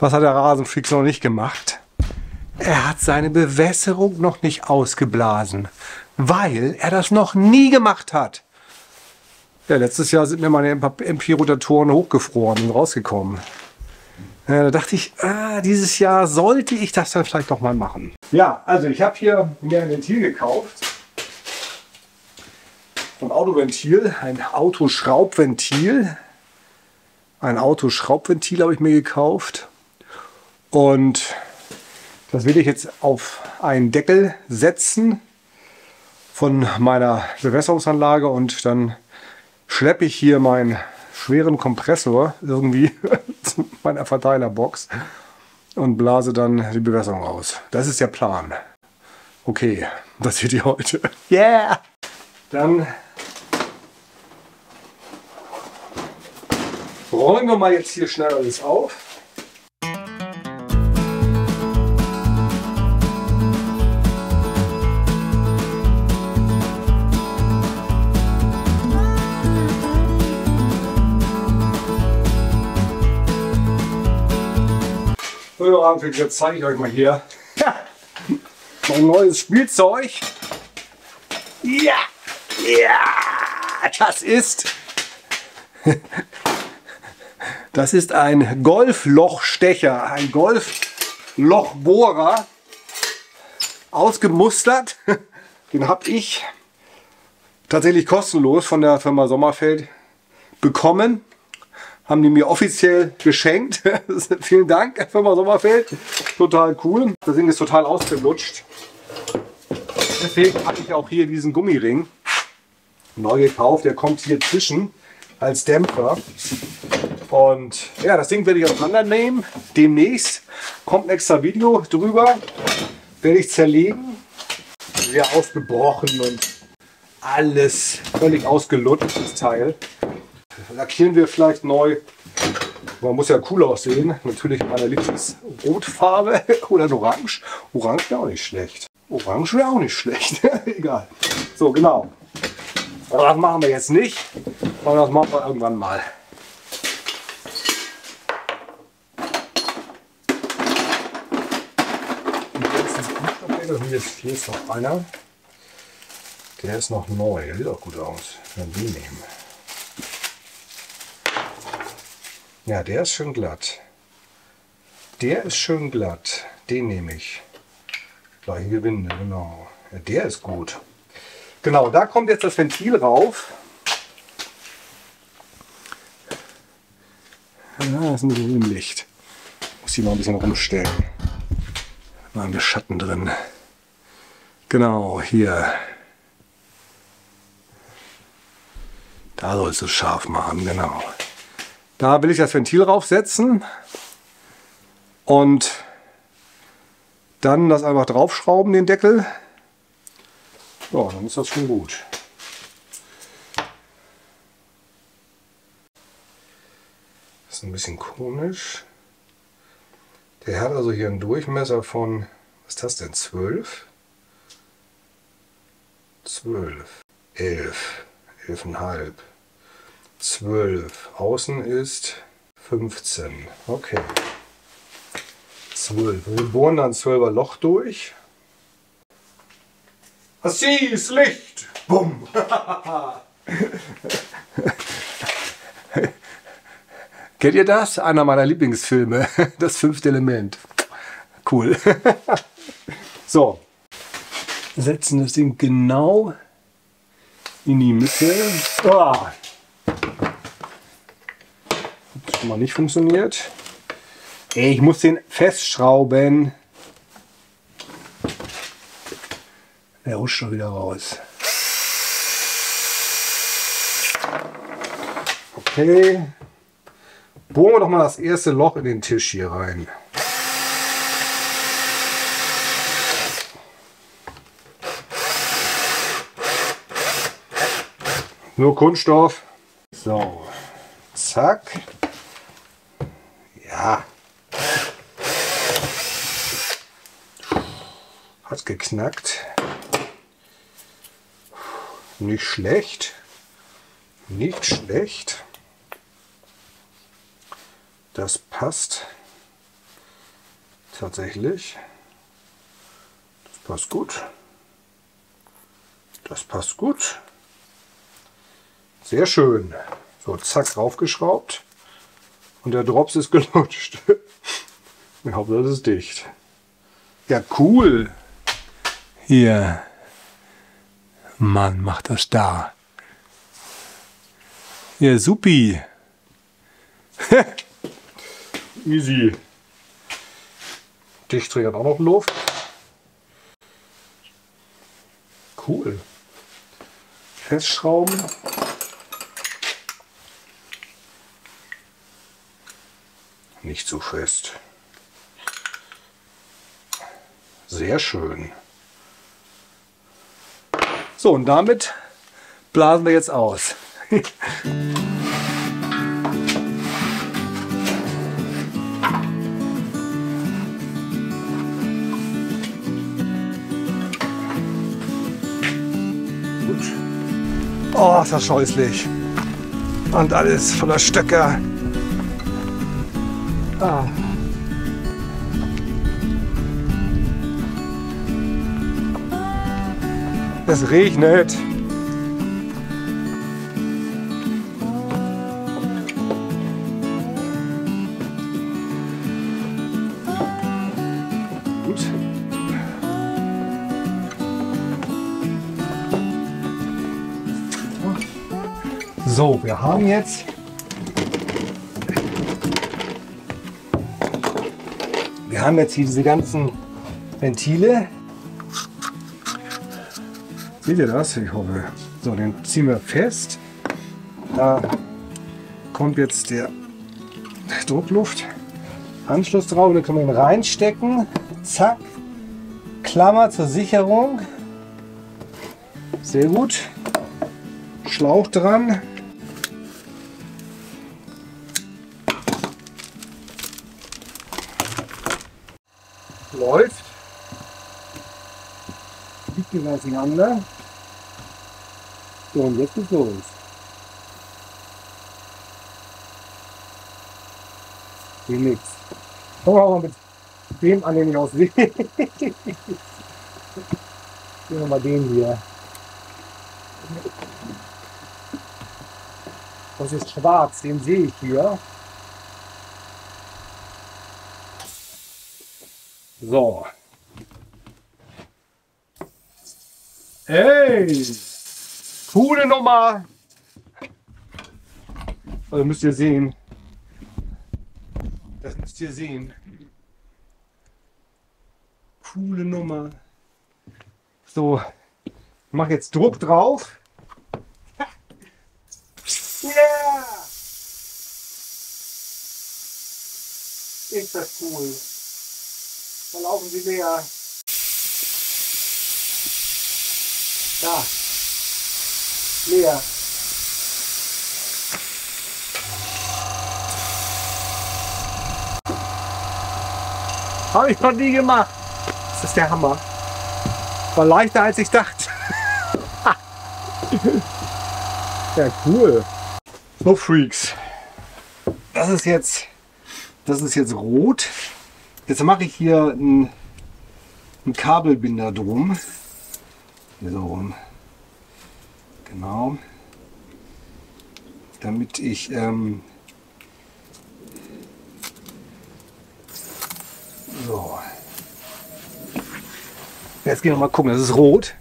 Was hat der Rasenfreak noch nicht gemacht? Er hat seine Bewässerung noch nicht ausgeblasen, weil er das noch nie gemacht hat. Ja, letztes Jahr sind mir meine MP-Rotatoren hochgefroren und rausgekommen. Ja, da dachte ich, ah, dieses Jahr sollte ich das dann vielleicht noch mal machen. Ja, also ich habe hier mir ein Ventil gekauft. Ein Autoventil, ein Autoschraubventil. Ein Autoschraubventil habe ich mir gekauft. Und das will ich jetzt auf einen Deckel setzen von meiner Bewässerungsanlage und dann schleppe ich hier meinen schweren Kompressor irgendwie zu meiner Verteilerbox und blase dann die Bewässerung aus. Das ist der Plan. Okay, das seht ihr heute. Yeah! Dann räumen wir mal jetzt hier schnell alles auf. So, jetzt zeige ich euch mal hier mein neues Spielzeug. Ja, ja, das ist das ist ein Golflochstecher, ein Golflochbohrer, ausgemustert. Den habe ich tatsächlich kostenlos von der Firma Sommerfeld bekommen. Haben die mir offiziell geschenkt. Vielen Dank, Firma Sommerfeld. Total cool. Das Ding ist total ausgelutscht. Deswegen habe ich auch hier diesen Gummiring neu gekauft. Der kommt hier zwischen als Dämpfer. Und ja, das Ding werde ich auseinandernehmen. Demnächst kommt ein extra Video drüber. Werde ich zerlegen. Sehr ausgebrochen und alles völlig ausgelutscht, das Teil. Lackieren wir vielleicht neu. Man muss ja cool aussehen. Natürlich in meiner Lieblingsrotfarbe oder in Orange. Orange wäre auch nicht schlecht. Orange wäre auch nicht schlecht. Egal. So, genau. Aber das machen wir jetzt nicht, sondern das machen wir irgendwann mal. Hier ist, noch einer. Der ist noch neu. Der sieht auch gut aus. Wenn wir nehmen. Ja, der ist schön glatt. Der ist schön glatt. Den nehme ich. Gleiche Gewinde, genau. Ja, der ist gut. Genau, da kommt jetzt das Ventil rauf. Ja, ist ein bisschen Licht. Muss die mal ein bisschen rumstellen. Da haben wir Schatten drin. Genau, hier. Da sollst du scharf machen, genau. Da will ich das Ventil raufsetzen und dann das einfach draufschrauben, den Deckel. Ja, dann ist das schon gut. Das ist ein bisschen komisch. Der hat also hier einen Durchmesser von, was ist das denn, 12? 12, 11, 11,5, 12. Außen ist 15. Okay. 12. Wir bohren dann 12er Loch durch. Assis, Licht! Bumm! Kennt ihr das? Einer meiner Lieblingsfilme. Das fünfte Element. Cool. so. Setzen das Ding genau in die Mitte. Oh. Schon mal nicht funktioniert. Ich muss den festschrauben. Der rutscht schon wieder raus. Okay. Bohren wir doch mal das erste Loch in den Tisch hier rein. Nur Kunststoff. So. Zack. Ja. Hat geknackt. Nicht schlecht. Nicht schlecht. Das passt Tatsächlich. Das passt gut. Das passt gut. Sehr schön. So, zack, raufgeschraubt. Und der Drops ist gelutscht. Ich hoffe, das ist dicht. Ja, cool. Hier. Mann, macht das da. Ja, supi. Easy. Dichtträger hat auch noch Luft. Cool. Festschrauben. Nicht zu fest. Sehr schön. So, und damit blasen wir jetzt aus. Gut. Oh, ist das scheußlich. Und alles voller Stöcker. Ah. Es regnet. Gut. So, wir haben jetzt haben jetzt hier diese ganzen Ventile. Seht ihr das? Ich hoffe. So, den ziehen wir fest. Da kommt jetzt der Druckluftanschluss drauf. Da können wir ihn reinstecken. Zack. Klammer zur Sicherung. Sehr gut. Schlauch dran. Liegt wir auseinander. So, und jetzt geht's los. Wie nix. Wir mal mit dem an, den ich aus will. Nehmen wir mal den hier. Das ist schwarz, den sehe ich hier. So. Hey! Coole Nummer! Also müsst ihr sehen. Das müsst ihr sehen. Coole Nummer. So, ich mache jetzt Druck drauf. Yeah! Ist das cool. Da laufen sie näher. Da. Leer. Habe ich noch nie gemacht. Das ist der Hammer. War leichter als ich dachte. ja, cool. So Freaks. Das ist jetzt, das ist jetzt rot. Jetzt mache ich hier einen Kabelbinder drum. So rum. Genau. Damit ich ähm, so. Jetzt gehen wir mal gucken. Das ist rot.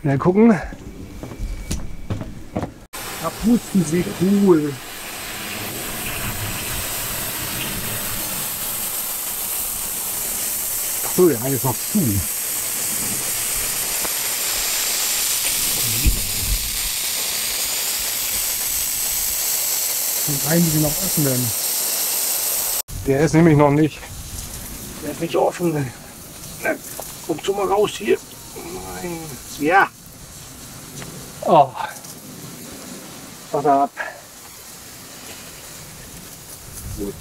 Schnell gucken. Sie cool. Ach so, der eine ist noch zu. Und einige noch öffnen. Der ist nämlich noch nicht. Der ist nicht offen. Na, kommst du mal raus hier? Nein. Ja. Oh. Wasser ab. Gut.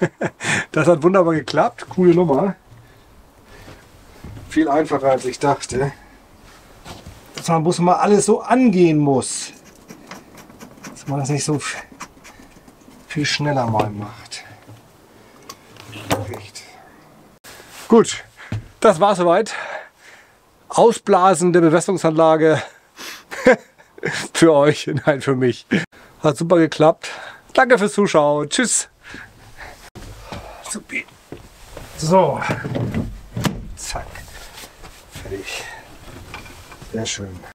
Das hat wunderbar geklappt. Coole Nummer. Viel einfacher als ich dachte. Dass man muss mal alles so angehen muss. dass man das nicht so viel schneller mal macht. Echt. Gut, das war soweit. Ausblasende Bewässerungsanlage für euch, nein für mich. Hat super geklappt. Danke fürs Zuschauen. Tschüss. Supi. So. Zack. Fertig. Sehr schön.